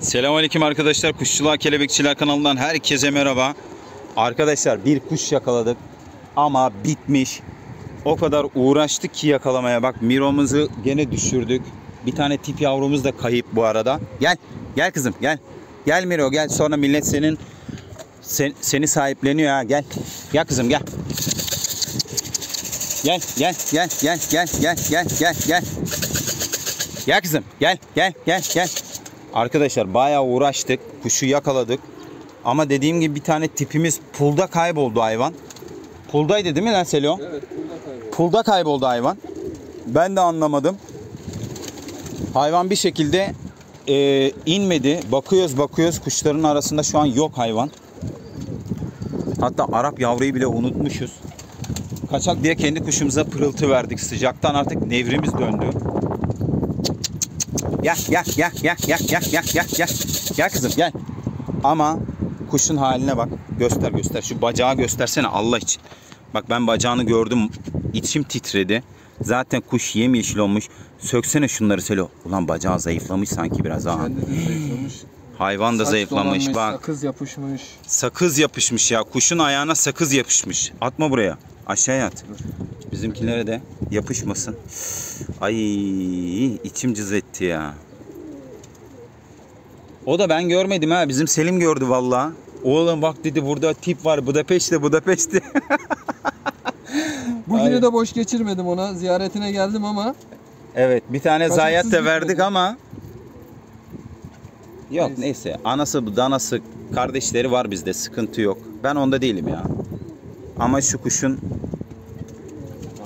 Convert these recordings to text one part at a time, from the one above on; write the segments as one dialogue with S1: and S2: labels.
S1: Selamünaleyküm arkadaşlar. Kuşçular Kelebekçiler kanalından herkese merhaba. Arkadaşlar bir kuş yakaladık ama bitmiş. O kadar uğraştık ki yakalamaya. Bak miromuzu gene düşürdük. Bir tane tip yavrumuz da kayıp bu arada. Gel. Gel kızım gel. Gel Miro gel. Sonra millet senin sen- seni sahipleniyor ha. Gel. Gel kızım gel. Gel gel gel gel gel gel gel gel gel. Gel kızım gel gel gel gel. Arkadaşlar bayağı uğraştık. Kuşu yakaladık. Ama dediğim gibi bir tane tipimiz pulda kayboldu hayvan. Puldaydı değil mi lan Selo?
S2: Evet burada kayboldu.
S1: Pulda kayboldu hayvan. Ben de anlamadım. Hayvan bir şekilde e, inmedi. Bakıyoruz bakıyoruz kuşların arasında şu an yok hayvan. Hatta Arap yavruyu bile unutmuşuz. Kaçak diye kendi kuşumuza pırıltı verdik. Sıcaktan artık nevrimiz döndü. Gel gel gel gel gel gel gel gel gel. Gel kızım gel. Ama kuşun haline bak. Göster göster. Şu bacağı göstersene Allah için. Bak ben bacağını gördüm. İçim titredi. Zaten kuş yemyeşil olmuş. Söksene şunları Selo. Ulan bacağı zayıflamış sanki biraz ha. Hayvan da
S2: Saç
S1: zayıflamış
S2: dolanmış,
S1: bak.
S2: Sakız yapışmış.
S1: Sakız yapışmış ya. Kuşun ayağına sakız yapışmış. Atma buraya. Aşağıya at. Bizimkilere de yapışmasın. Ay içim cız etti ya. O da ben görmedim ha. Bizim Selim gördü valla. Oğlum bak dedi burada tip var. Budapeşte Budapeşte.
S2: Bugünü de boş geçirmedim ona. Ziyaretine geldim ama
S1: evet bir tane
S2: Kaçaksız
S1: zayiat da verdik
S2: gitmedi.
S1: ama. Yok
S2: Neyse.
S1: neyse. Anası danası kardeşleri var bizde. Sıkıntı yok. Ben onda değilim ya. Ama şu kuşun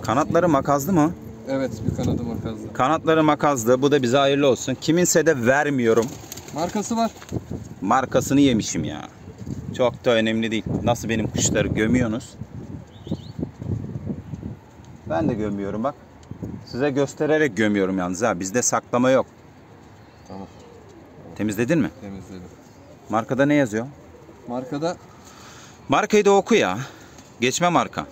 S1: kanatları makazlı mı?
S2: Evet bir kanadı makazlı.
S1: Kanatları makazlı. Bu da bize hayırlı olsun. Kiminse de vermiyorum.
S2: Markası var.
S1: Markasını yemişim ya. Çok da önemli değil. Nasıl benim kuşları gömüyorsunuz? Ben de gömüyorum bak. Size göstererek gömüyorum yalnız ha. Bizde saklama yok.
S2: Tamam
S1: Temizledin mi?
S2: temizledim.
S1: Markada ne yazıyor?
S2: Markada
S1: Markayı da oku ya. Geçme marka.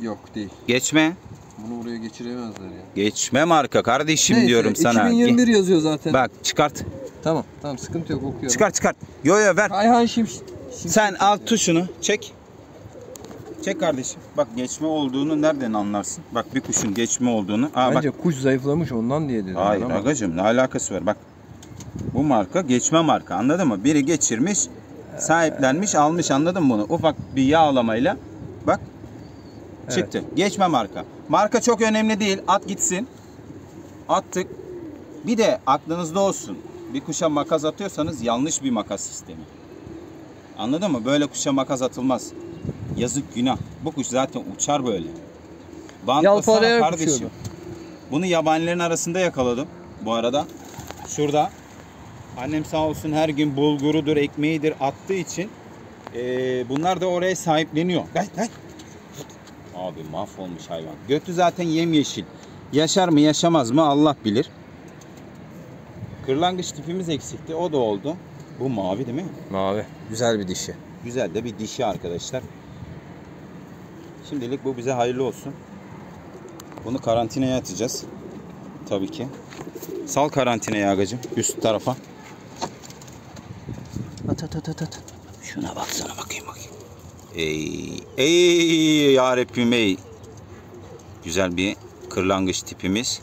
S2: yok değil.
S1: Geçme.
S2: Bunu buraya geçiremezler ya.
S1: Geçme marka kardeşim
S2: Neyse,
S1: diyorum sana.
S2: 2021 yazıyor zaten.
S1: Bak çıkart.
S2: Tamam tamam sıkıntı yok okuyorum.
S1: Çıkart çıkart. Yo yo ver.
S2: Ayhan Şimş. Şimşek
S1: Sen al tuşunu çek. Çek kardeşim. Bak geçme olduğunu nereden anlarsın? Bak bir kuşun geçme olduğunu. Aa,
S2: Bence
S1: bak.
S2: kuş zayıflamış ondan diye dedim.
S1: Hayır
S2: ama.
S1: agacım ne alakası var? Bak. Bu marka geçme marka anladın mı? Biri geçirmiş, sahiplenmiş, almış anladın mı bunu? Ufak bir yağlamayla bak çıktı. Geçme marka. Marka çok önemli değil. At gitsin. Attık. Bir de aklınızda olsun. Bir kuşa makas atıyorsanız yanlış bir makas sistemi. Anladın mı? Böyle kuşa makas atılmaz. Yazık günah. Bu kuş zaten uçar böyle. Bant bassana
S2: Yalpalayarak
S1: kardeşim.
S2: uçuyordu.
S1: Bunu yabanilerin arasında yakaladım bu arada. Şurada. Annem sağ olsun her gün bulgurudur, ekmeğidir attığı için eee, bunlar da oraya sahipleniyor. Gel gel. Abi mahvolmuş hayvan. Götü zaten yemyeşil. Yaşar mı yaşamaz mı Allah bilir. Kırlangıç tipimiz eksikti. O da oldu. Bu mavi değil mi?
S2: Mavi. Güzel bir dişi.
S1: Güzel de bir dişi arkadaşlar. Şimdilik bu bize hayırlı olsun. Bunu karantinaya atacağız. Tabii ki. Sal karantinaya agacım üst tarafa. At at at at at. Şuna baksana bakayım bakayım. Ey, ey yarabbim ey. Güzel bir kırlangıç tipimiz.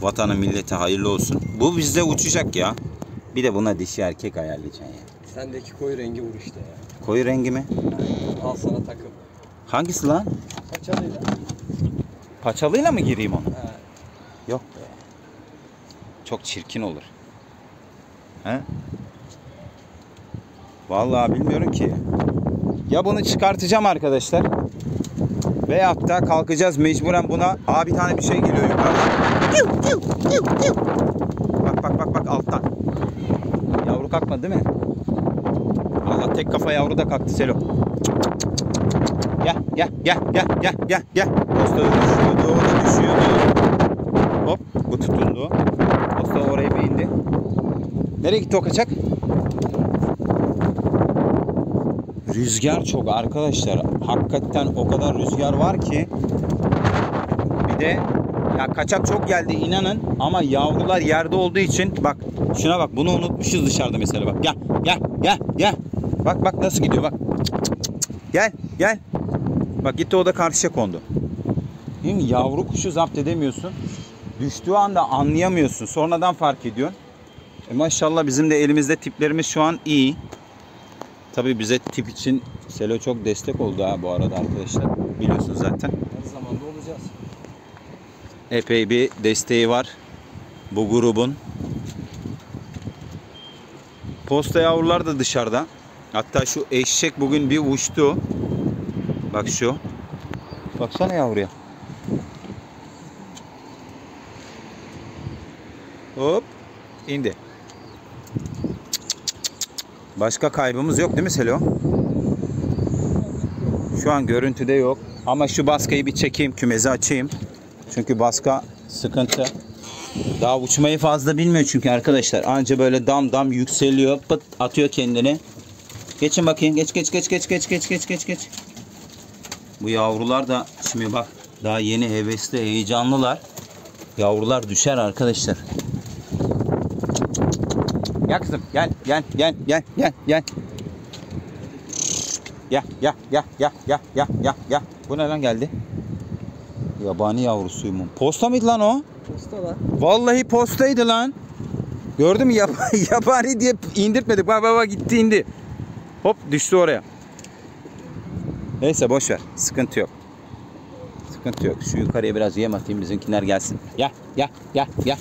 S1: Vatanı millete hayırlı olsun. Bu bizde uçacak ya. Bir de buna dişi erkek ayarlayacaksın ya.
S2: Sendeki koyu rengi vur işte ya.
S1: Koyu rengi mi?
S2: Al sana takım.
S1: Hangisi lan?
S2: Kaçalıyla.
S1: Paçalıyla mı gireyim onu?
S2: He.
S1: Yok be. Çok çirkin olur. He? Vallahi bilmiyorum ki. Ya bunu çıkartacağım arkadaşlar. Veyahut da kalkacağız mecburen buna. Aa bir tane bir şey geliyor yukarıdan. Bak bak bak bak alttan. Yavru kalkmadı değil mi? Allah tek kafa yavru da kalktı Selo. Gel gel gel gel gel gel gel. Posta düşüyordu, o da düşüyordu. Hop bu tutundu. Posta oraya bir indi. Nereye gitti o kaçak? Rüzgar çok arkadaşlar. Hakikaten o kadar rüzgar var ki. Bir de Ya kaçak çok geldi inanın ama yavrular yerde olduğu için bak şuna bak bunu unutmuşuz dışarıda mesela bak. Gel gel gel gel. Bak bak nasıl gidiyor bak. Gel gel. Bak gitti o da karşıya kondu. Değil mi? Yavru kuşu zapt edemiyorsun. Düştüğü anda anlayamıyorsun. Sonradan fark ediyorsun. E maşallah bizim de elimizde tiplerimiz şu an iyi. Tabii bize tip için Selo çok destek oldu ha bu arada arkadaşlar. Biliyorsunuz zaten.
S2: Her zaman da olacağız.
S1: Epey bir desteği var bu grubun. Posta yavrular da dışarıda. Hatta şu eşek bugün bir uçtu. Bak şu. Baksana yavruya. Hop indi. Başka kaybımız yok değil mi Selo? Şu an görüntüde yok. Ama şu baskayı bir çekeyim, kümezi açayım. Çünkü baska sıkıntı. Daha uçmayı fazla bilmiyor çünkü arkadaşlar. Anca böyle dam dam yükseliyor, pıt atıyor kendini. Geçin bakayım. Geç geç geç geç geç geç geç geç geç. Bu yavrular da şimdi bak daha yeni hevesli, heyecanlılar. Yavrular düşer arkadaşlar. Gel kızım gel gel gel gel gel gel. Ya ya ya ya ya ya ya ya. Bu nereden geldi? Yabani yavrusuyum. Posta mıydı lan o?
S2: Usta lan.
S1: Vallahi postaydı lan. Gördün mü Yab- yabani diye indirtmedik. Bak bak bak gitti indi. Hop düştü oraya. Neyse boş ver. Sıkıntı yok. Sıkıntı yok. Şu yukarıya biraz yem atayım bizimkiler gelsin. Ya ya ya ya.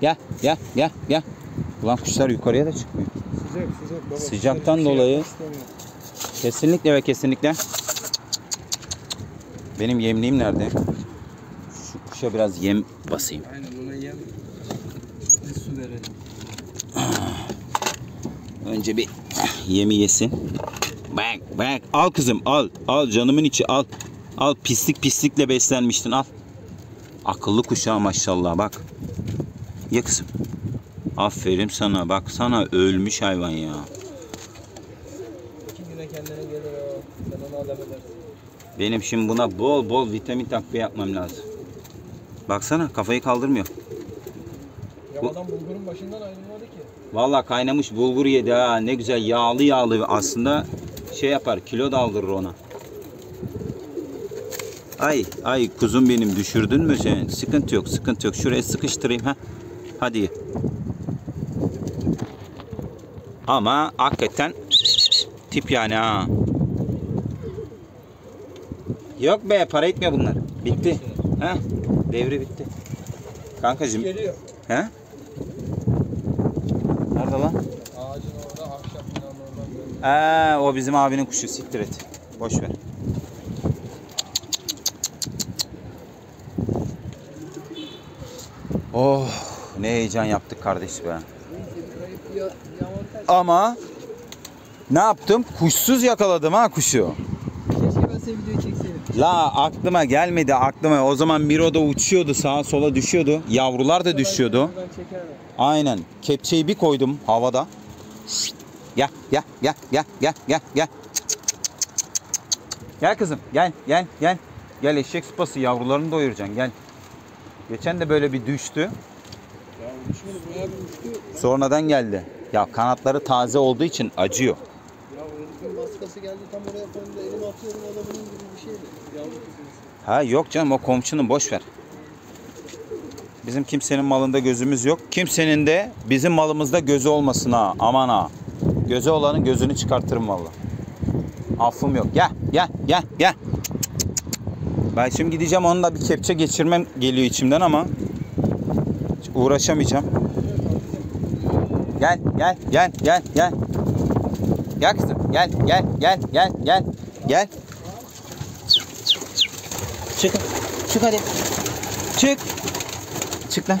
S1: Ya ya ya ya. Ulan kuşlar yukarıya da çıkmıyor.
S2: Sıcak sıcak baba.
S1: Sıcaktan
S2: şey
S1: dolayı-. Kesinlikle ve kesinlikle. Benim yemliğim nerede? Şu kuşa biraz yem basayım.
S2: Aynen ona yem. Bir su verelim.
S1: Önce bir yemi yesin. Bak bak al kızım al al canımın içi al. Al pislik pislikle beslenmiştin al. Akıllı kuşağı maşallah bak. Ye kızım. Aferin sana bak sana ölmüş hayvan ya. Benim şimdi buna bol bol vitamin takviye yapmam lazım. Baksana kafayı kaldırmıyor.
S2: Ya
S1: Bu-
S2: adam bulgurun başından ayrılmadı ki.
S1: Vallahi kaynamış bulgur yedi ha. Ne güzel yağlı yağlı aslında şey yapar kilo da aldırır ona. Ay ay kuzum benim düşürdün mü sen? Sıkıntı yok sıkıntı yok. Şuraya sıkıştırayım ha. Hadi. Ama hakikaten tip yani ha. Yok be para etmiyor bunlar. Bitti. Ha? Devre bitti. Kankacığım.
S2: Geliyor.
S1: He? Nerede lan?
S2: Ağacın orada ahşap.
S1: Ee, o bizim abinin kuşu. Siktir et. Boş ver. Oh, ne heyecan yaptık kardeş be. Ama ne yaptım? Kuşsuz yakaladım ha kuşu. La aklıma gelmedi aklıma. O zaman Miro da uçuyordu sağa sola düşüyordu. Yavrular da düşüyordu. Aynen. Kepçeyi bir koydum havada. Gel gel gel gel gel gel gel. Gel kızım gel gel gel. Gel eşek sıpası yavrularını doyuracaksın gel. Geçen de böyle bir düştü. Sonradan geldi. Ya kanatları taze olduğu için acıyor.
S2: Ya herifin geldi tam oraya koyduğumda elimi atıyorum o gibi bir şeydi.
S1: Ha yok canım o komşunun boş ver. Bizim kimsenin malında gözümüz yok. Kimsenin de bizim malımızda gözü olmasın ha. Aman ha. Gözü olanın gözünü çıkartırım valla. Affım yok. Gel gel gel gel. Ben şimdi gideceğim onunla bir kepçe geçirmem geliyor içimden ama uğraşamayacağım. Gel gel gel gel gel. Gel kızım gel gel gel gel gel gel. Çık. Çık hadi. Çık. Çık lan.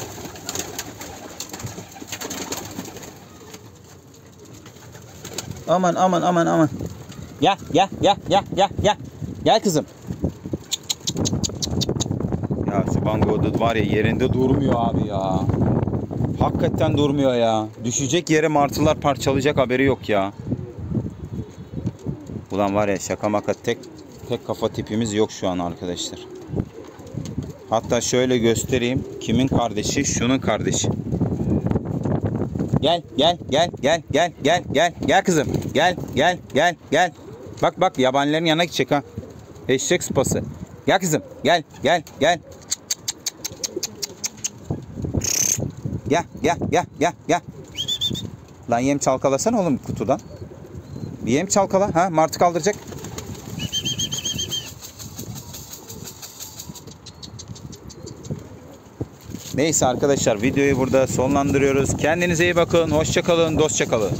S1: Aman aman aman aman. Gel gel gel gel gel gel. Gel kızım. Ya şu bango var ya yerinde durmuyor abi ya. Hakikaten durmuyor ya. Düşecek yere martılar parçalayacak haberi yok ya. Ulan var ya şaka maka tek tek kafa tipimiz yok şu an arkadaşlar. Hatta şöyle göstereyim. Kimin kardeşi? Şunun kardeşi. Gel gel gel gel gel gel gel gel kızım. Gel gel gel gel. Bak bak yabanilerin yanına gidecek ha. Eşek sıpası. Gel kızım. Gel gel gel. Gel gel gel gel gel. Lan yem çalkalasana oğlum kutudan. Bir yem çalkala. Ha martı kaldıracak. Neyse arkadaşlar videoyu burada sonlandırıyoruz. Kendinize iyi bakın. Hoşça kalın. Dostça kalın.